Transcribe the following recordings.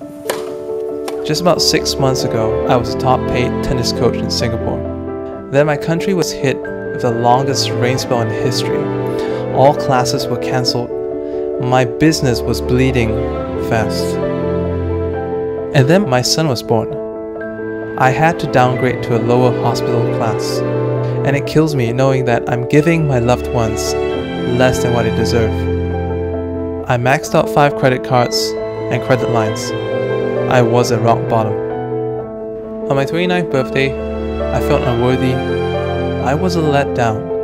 Just about six months ago, I was a top paid tennis coach in Singapore. Then my country was hit with the longest rain spell in history. All classes were cancelled. My business was bleeding fast. And then my son was born. I had to downgrade to a lower hospital class. And it kills me knowing that I'm giving my loved ones less than what they deserve. I maxed out five credit cards and credit lines. I was at rock bottom. On my 29th birthday, I felt unworthy. I was let down.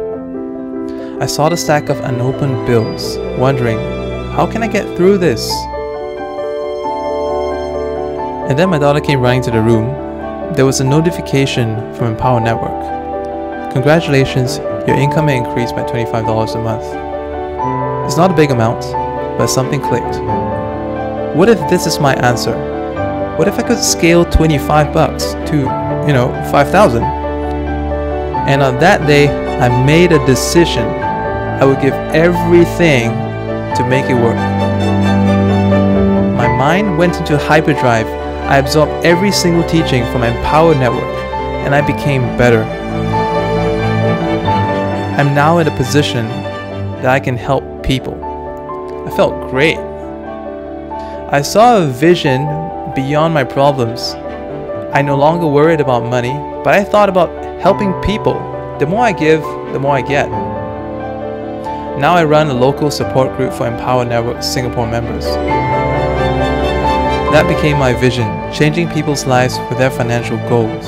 I saw the stack of unopened bills, wondering, how can I get through this? And then my daughter came running to the room. There was a notification from Empower Network. Congratulations, your income may increase by $25 a month. It's not a big amount, but something clicked. What if this is my answer? What if I could scale 25 bucks to, you know, 5,000? And on that day, I made a decision. I would give everything to make it work. My mind went into hyperdrive. I absorbed every single teaching from Empower Network and I became better. I'm now in a position that I can help people. I felt great. I saw a vision beyond my problems. I no longer worried about money, but I thought about helping people. The more I give, the more I get. Now I run a local support group for Empower Network Singapore members. That became my vision, changing people's lives with their financial goals.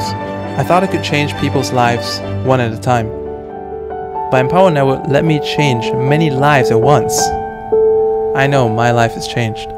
I thought I could change people's lives one at a time. But Empower Network let me change many lives at once. I know my life has changed.